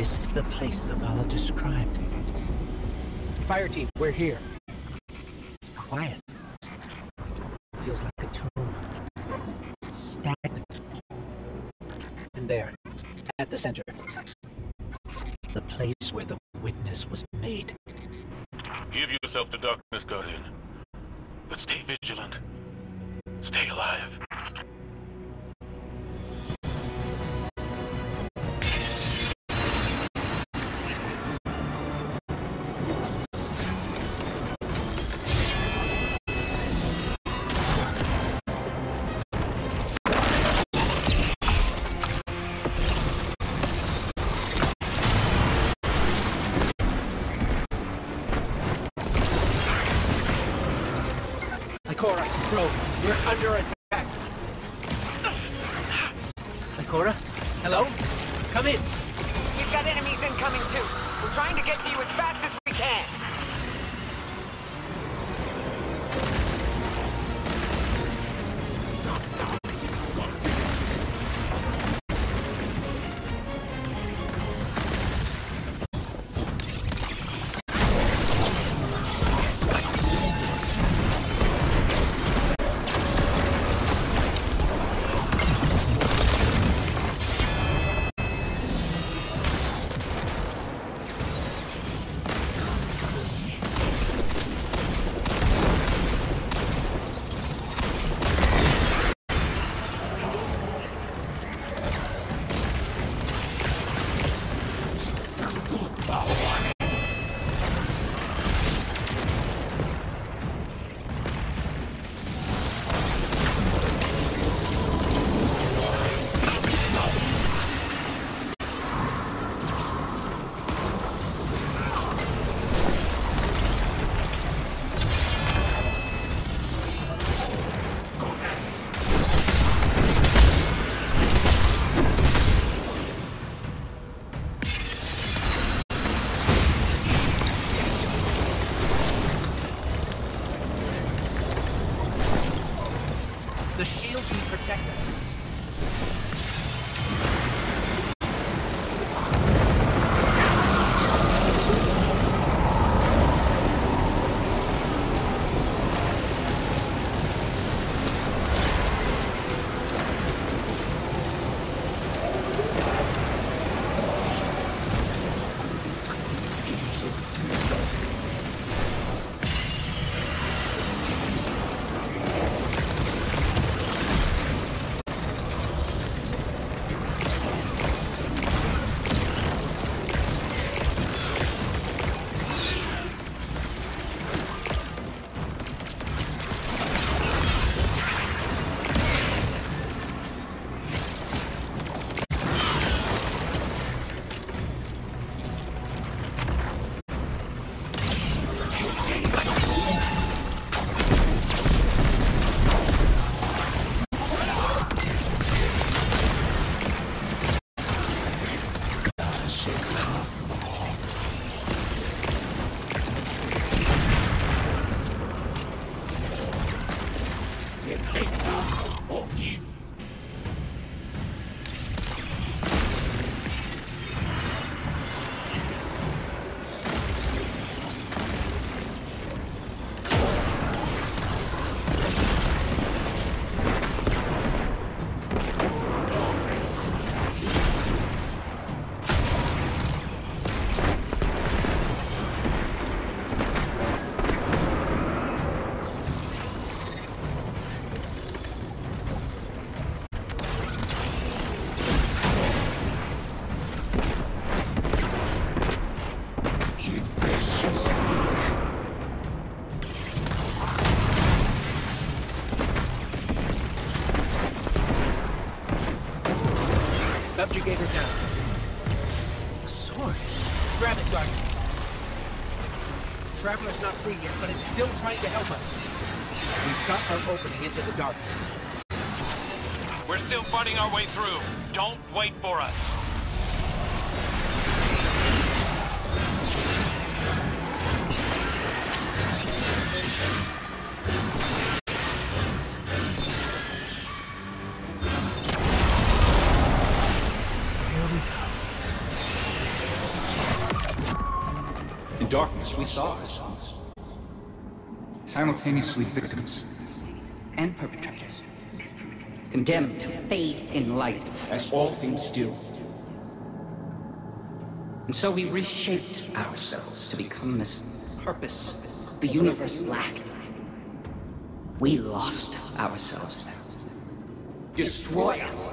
This is the place Zavala described. Fire team, we're here. It's quiet. Feels like a tomb. Stagnant. And there, at the center. The place where the witness was made. Give yourself to darkness, Guardian. But stay vigilant. Stay alive. We're Subjugator down. Sword. Grab it, Guardian. Traveler's not free yet, but it's still trying to help us. We've got our opening into the darkness. We're still fighting our way through. Don't wait for us. We saw ourselves. Simultaneously victims and perpetrators. Condemned to fade in light, as all things do. And so we reshaped ourselves to become this purpose the universe lacked. We lost ourselves. Destroy us.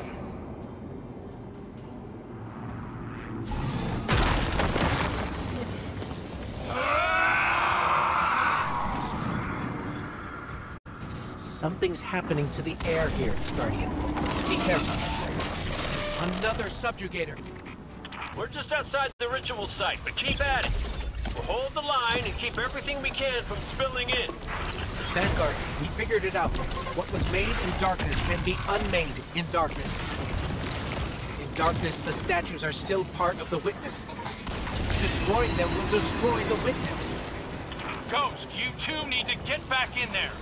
Something's happening to the air here, Guardian. Be careful. Another subjugator. We're just outside the ritual site, but keep at it. We'll hold the line and keep everything we can from spilling in. Vanguard, we figured it out. What was made in darkness can be unmade in darkness. In darkness, the statues are still part of the witness. Destroying them will destroy the witness. Ghost, you two need to get back in there.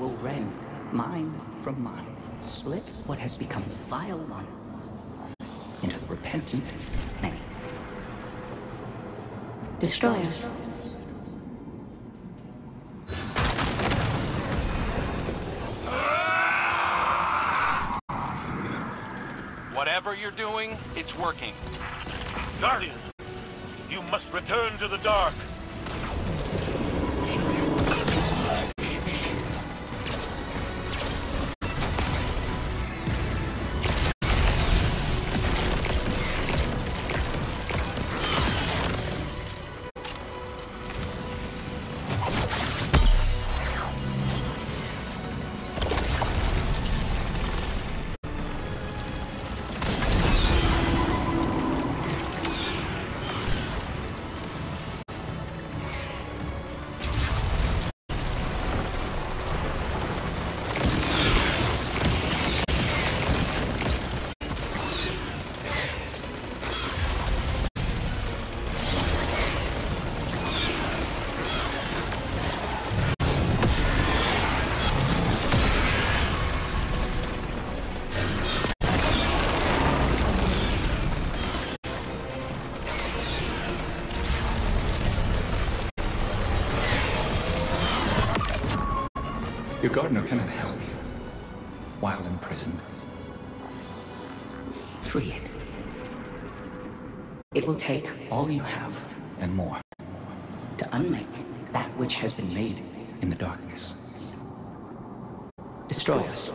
Will rend mind from mind, split what has become the vile one into the repentant many. Destroy us. Whatever you're doing, it's working. Guardian, you must return to the dark. Your gardener cannot help you while imprisoned. Free it. It will take all you have And more to unmake that which has been made. in the darkness. Destroy us.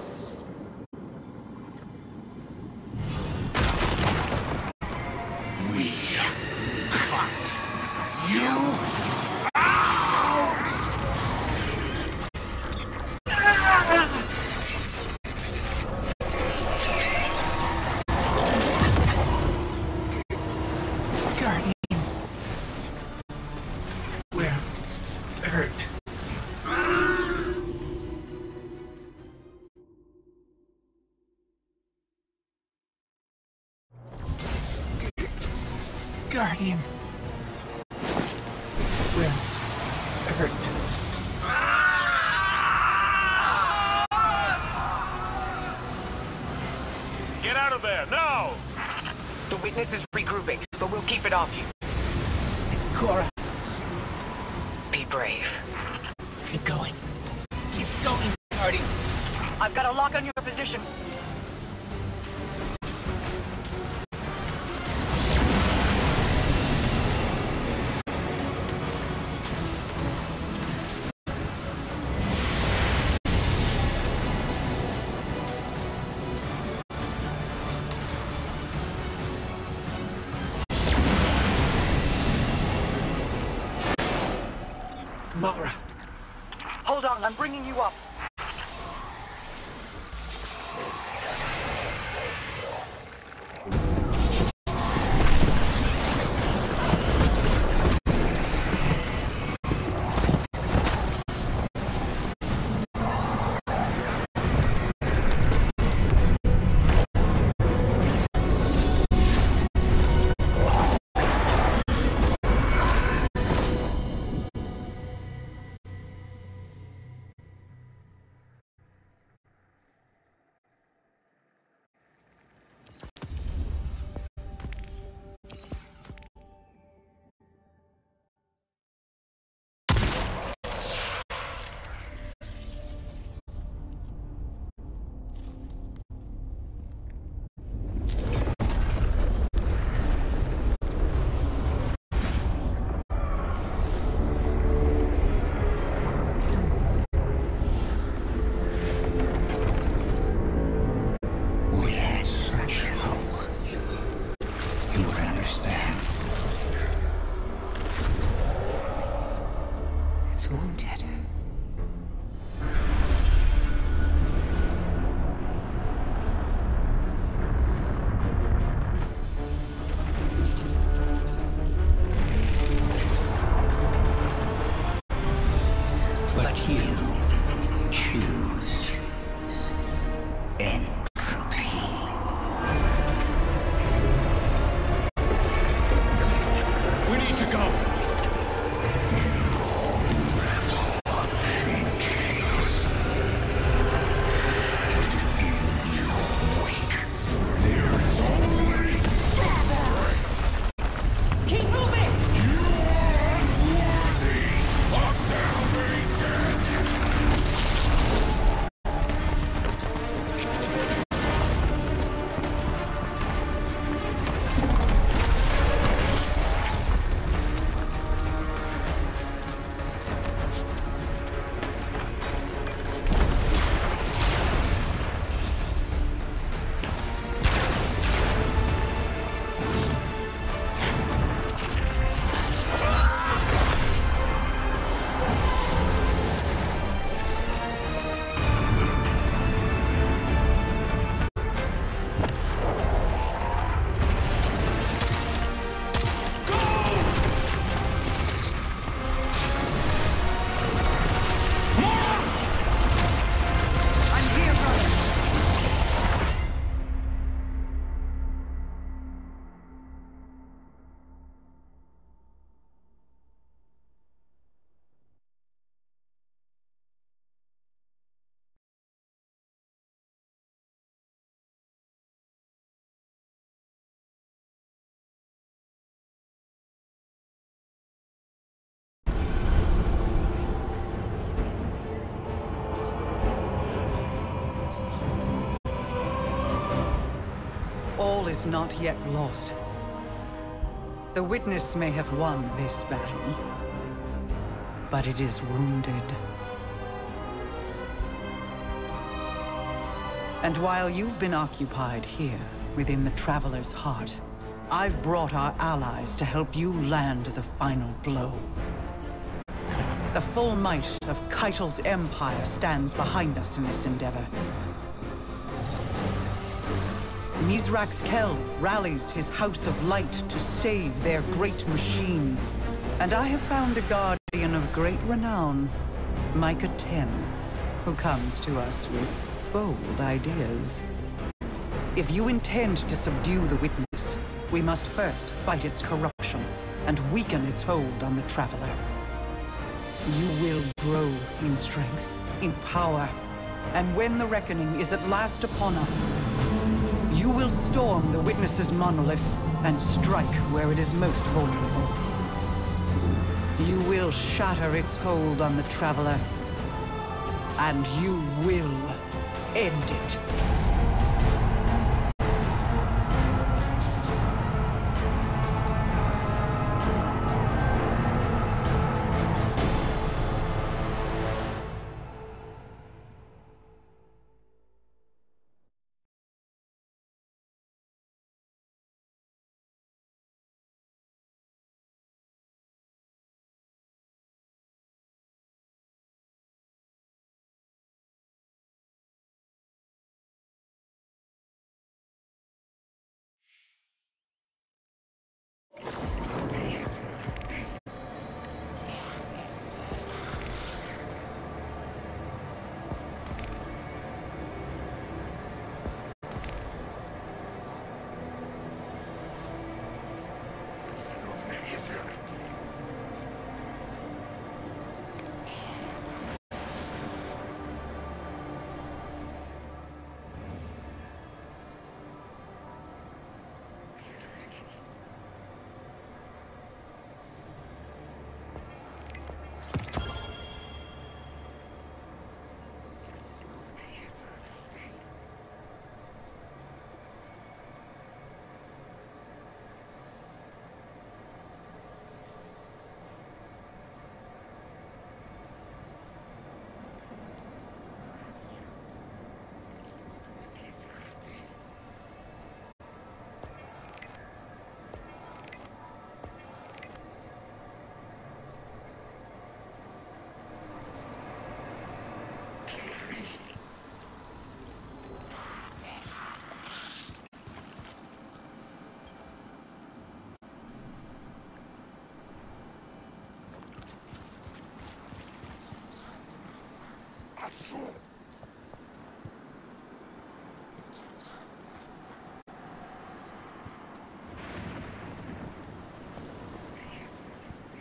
Guardian. We're hurt. Get out of there, now! The witness is regrouping, but we'll keep it off you. Mara. Hold on, I'm bringing you up. Is not yet lost. The Witness may have won this battle, but it is wounded. And while you've been occupied here, within the Traveler's heart, I've brought our allies to help you land the final blow. The full might of Caiatl's empire stands behind us in this endeavor. Mithrax Kell rallies his House of Light to save their great machine. And I have found a guardian of great renown, Micah Ten, who comes to us with bold ideas. If you intend to subdue the Witness, we must first fight its corruption and weaken its hold on the Traveler. You will grow in strength, in power, and when the reckoning is at last upon us, you will storm the Witness's monolith and strike where it is most vulnerable. You will shatter its hold on the Traveler, and you will end it.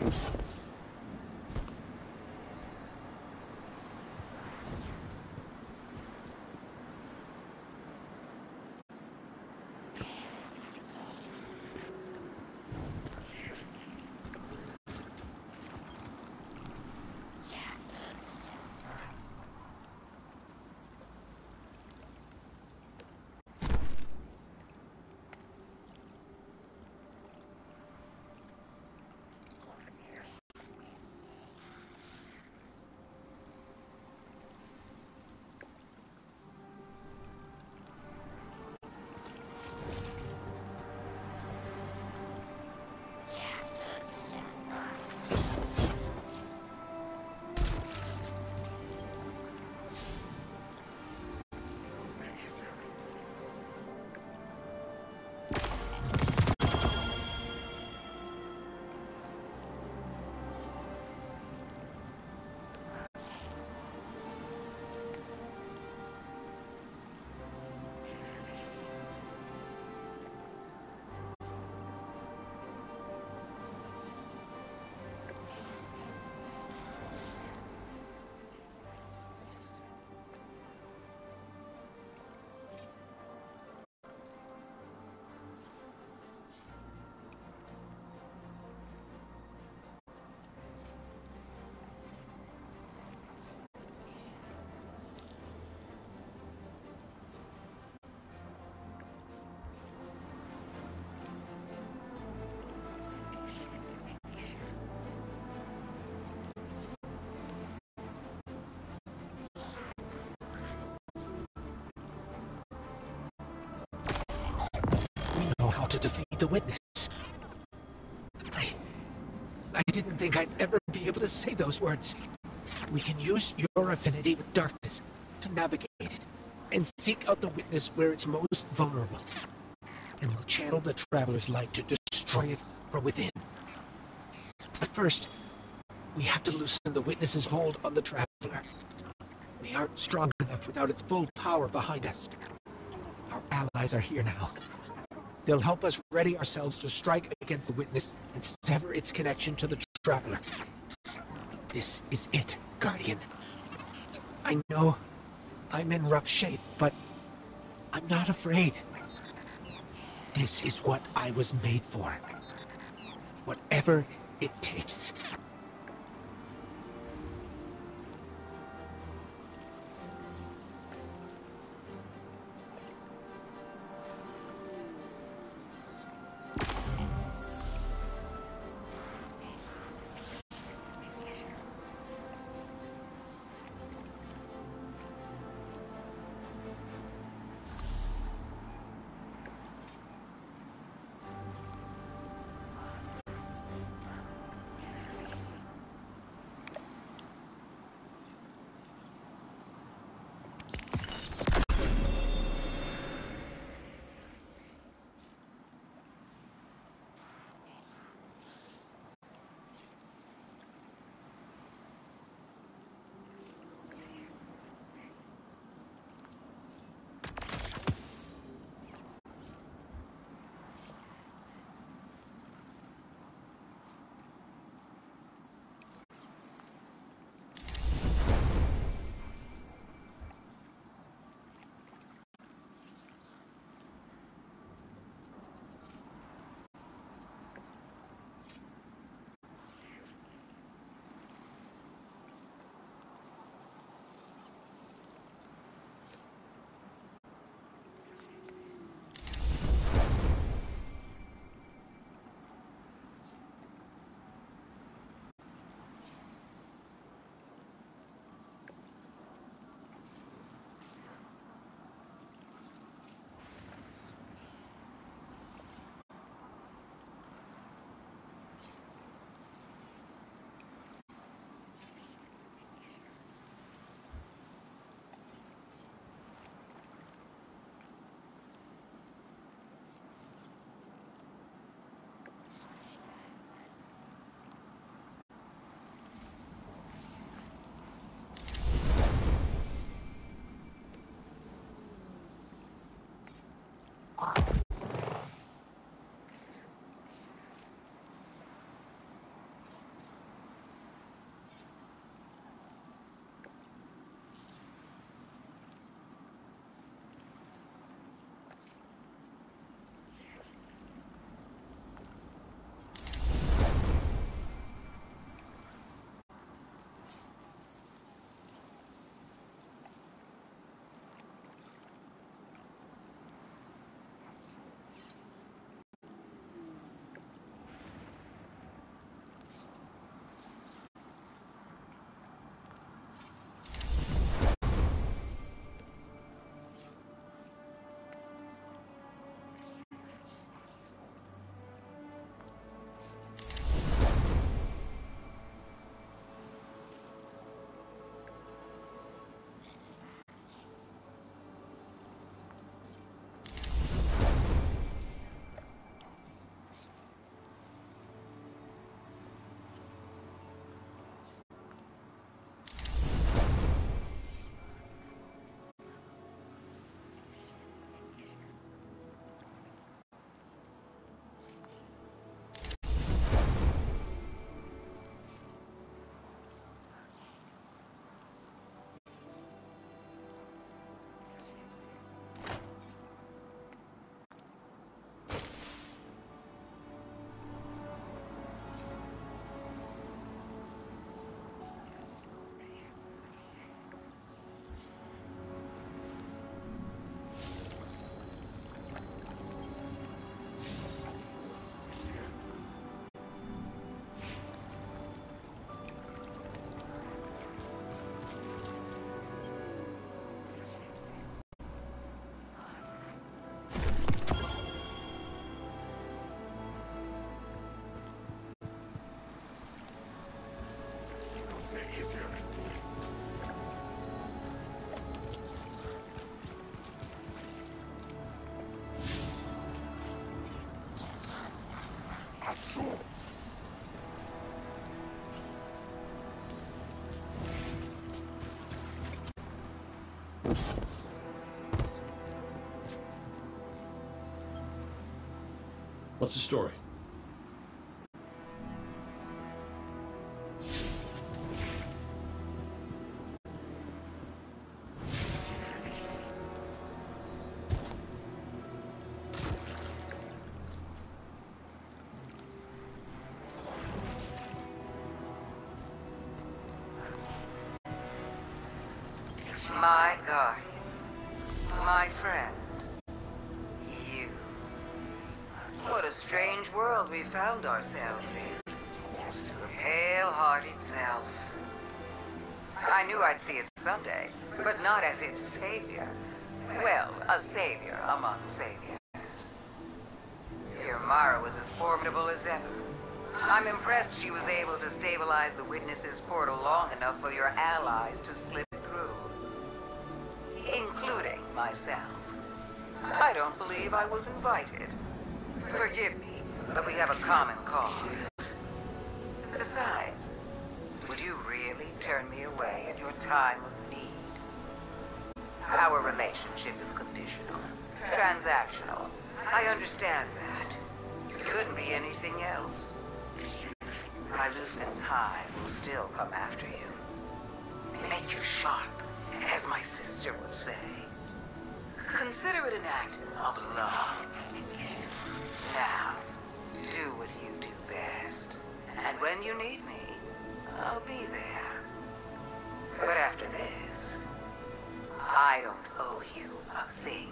Oops. To defeat the Witness. I... I didn't think I'd ever be able to say those words. We can use your affinity with darkness to navigate it, and seek out the Witness where it's most vulnerable. And we'll channel the Traveler's light to destroy it from within. But first, we have to loosen the Witness's hold on the Traveler. We aren't strong enough without its full power behind us. Our allies are here now. They'll help us ready ourselves to strike against the Witness and sever its connection to the Traveler. This is it, Guardian. I know I'm in rough shape, but I'm not afraid. This is what I was made for. Whatever it takes. What's the story? Not as its savior. Well, a savior among saviors. Your Mara was as formidable as ever. I'm impressed she was able to stabilize the Witness's portal long enough for your allies to slip through. Including myself. I don't believe I was invited. Forgive me, but we have a common cause. Besides, would you really turn me away at your time of? Our relationship is conditional, transactional. I understand that. It couldn't be anything else. My Lucent Hive will still come after you. Make you sharp, as my sister would say. Consider it an act of love. Now, do what you do best. And when you need me, I'll be there. But after this, I don't owe you a thing.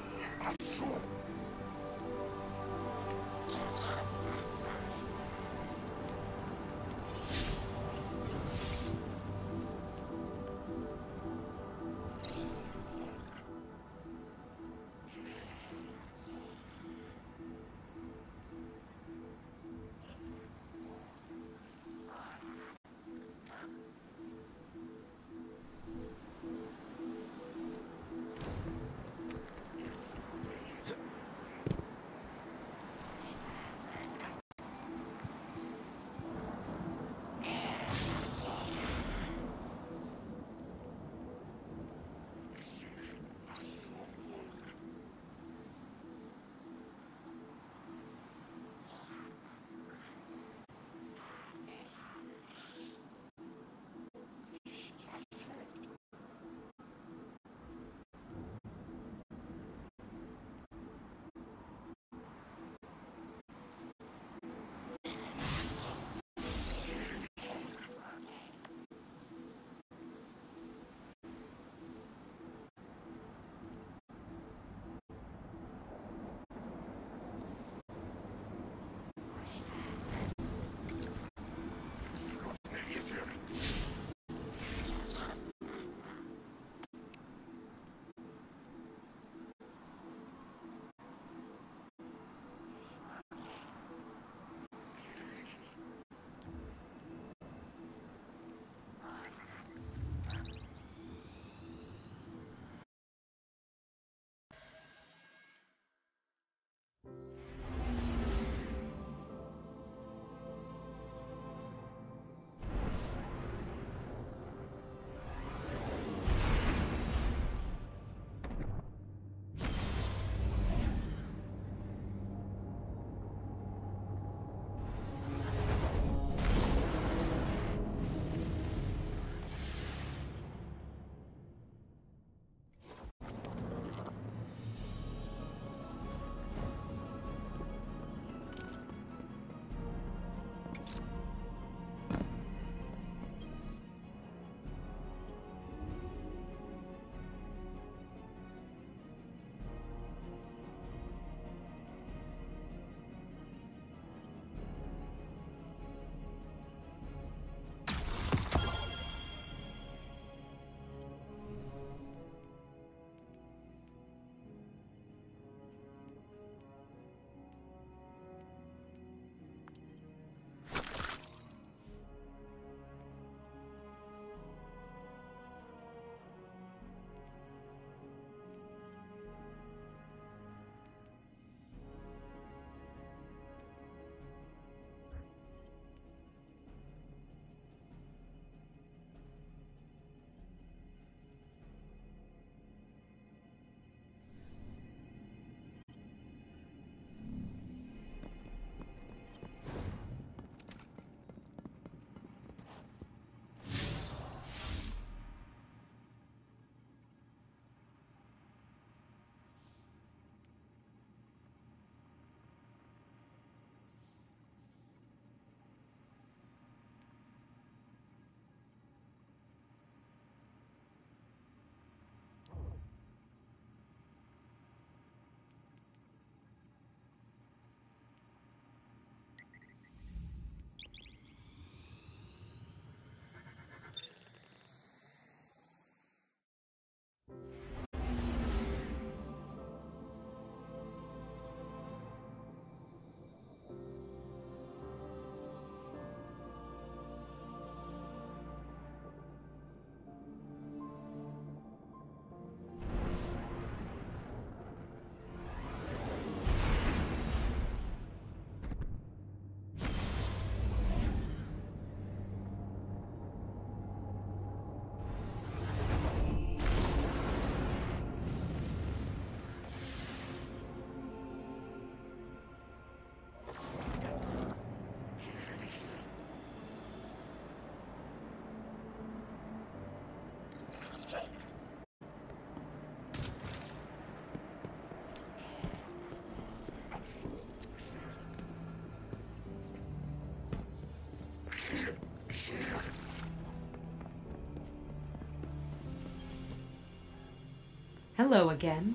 Hello again.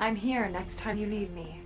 I'm here next time you need me.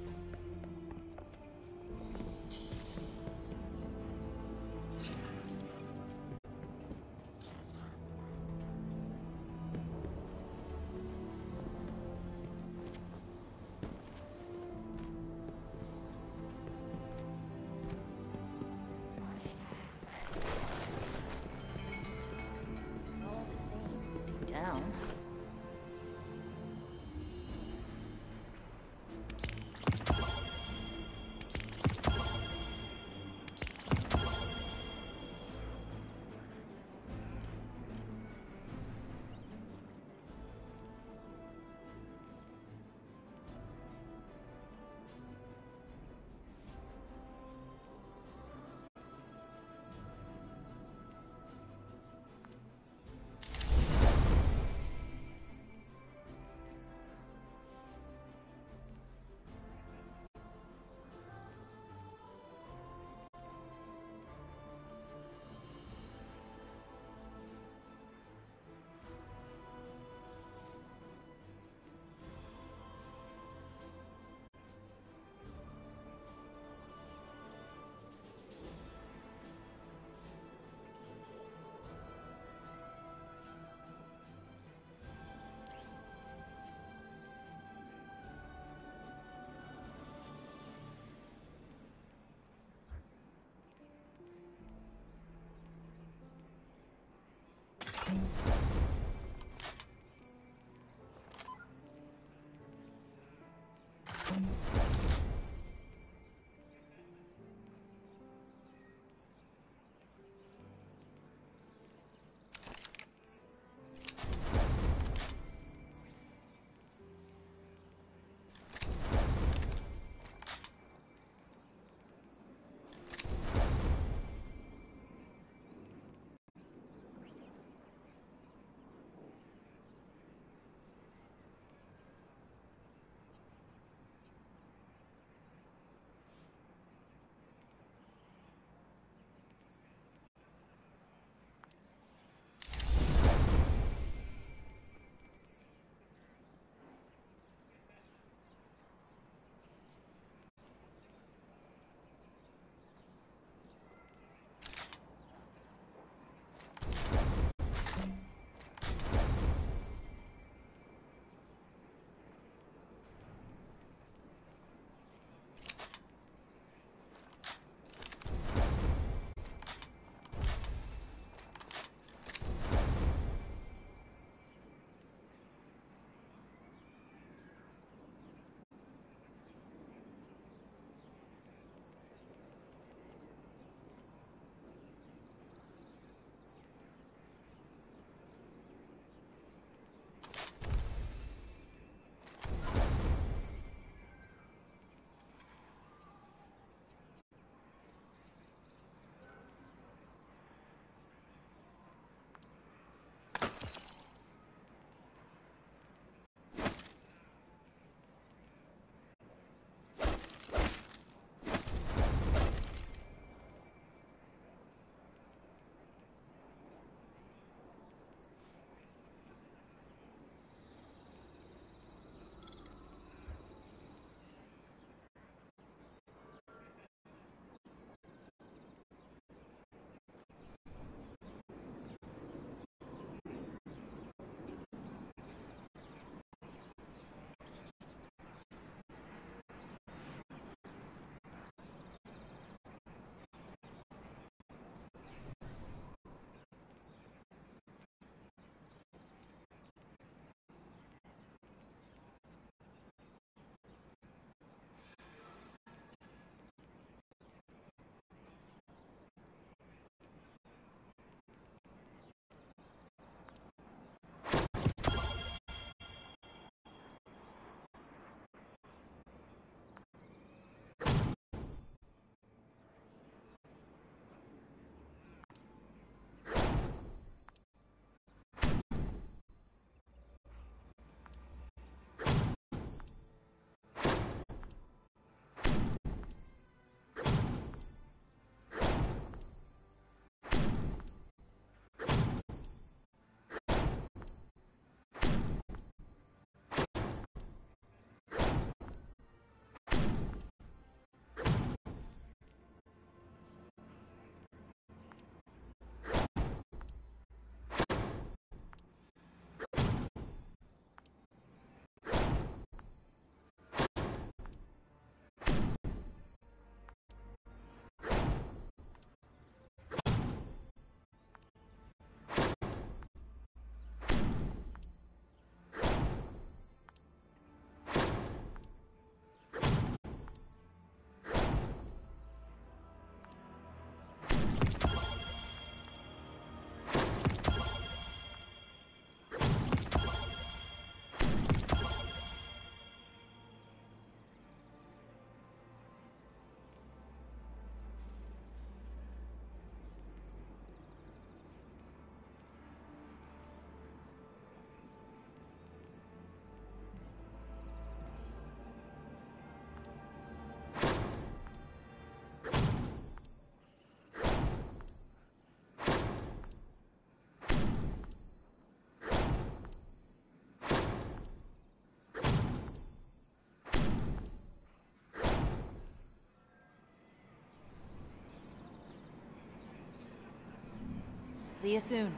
See you soon.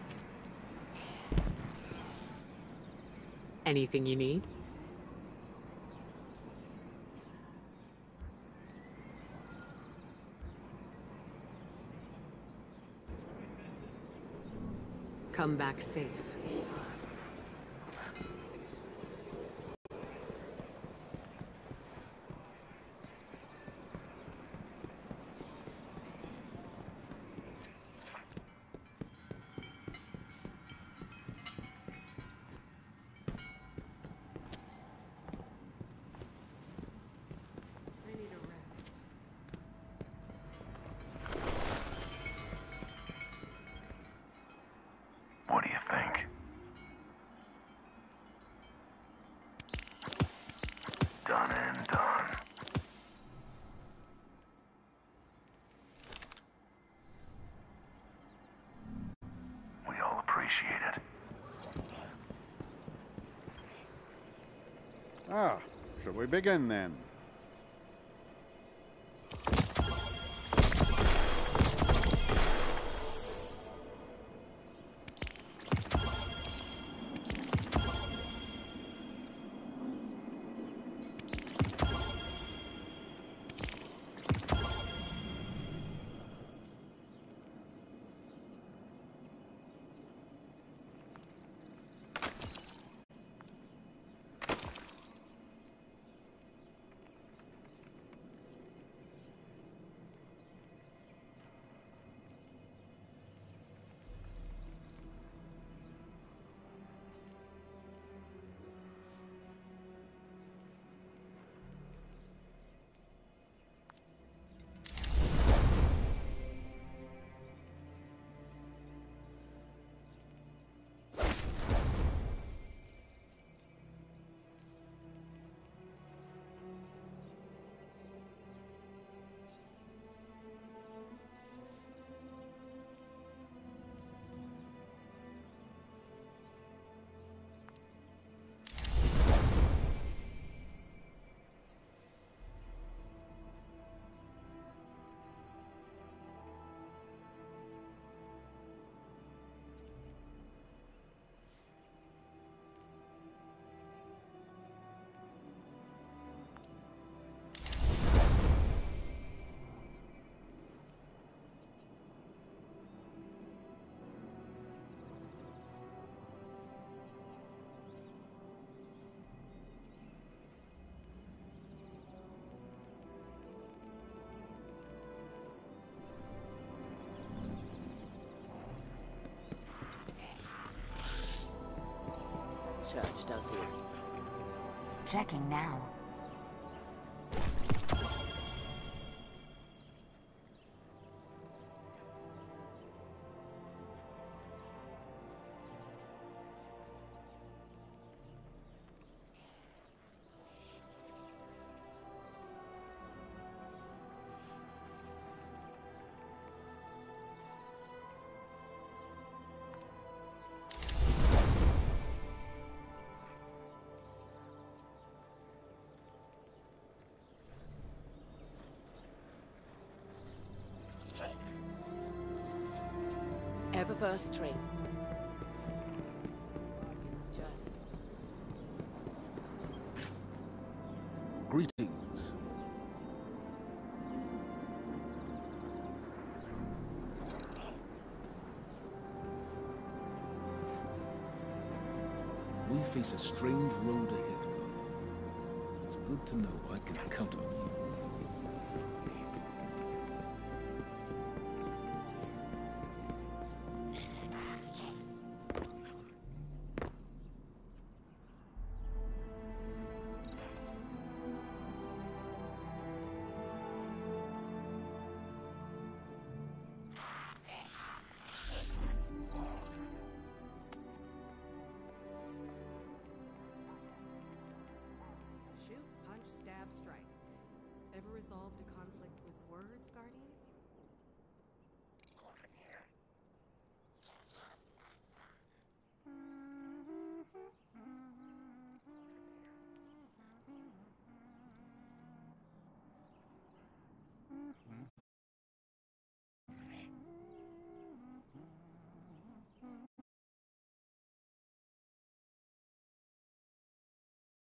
Anything you need? Come back safe. Begin then? Church does. Checking now. Ever first train. Greetings. We face a strange road ahead, Guardian. It's good to know I can count on you.